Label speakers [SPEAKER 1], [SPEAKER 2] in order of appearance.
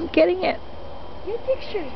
[SPEAKER 1] I'm getting it.
[SPEAKER 2] Your pictures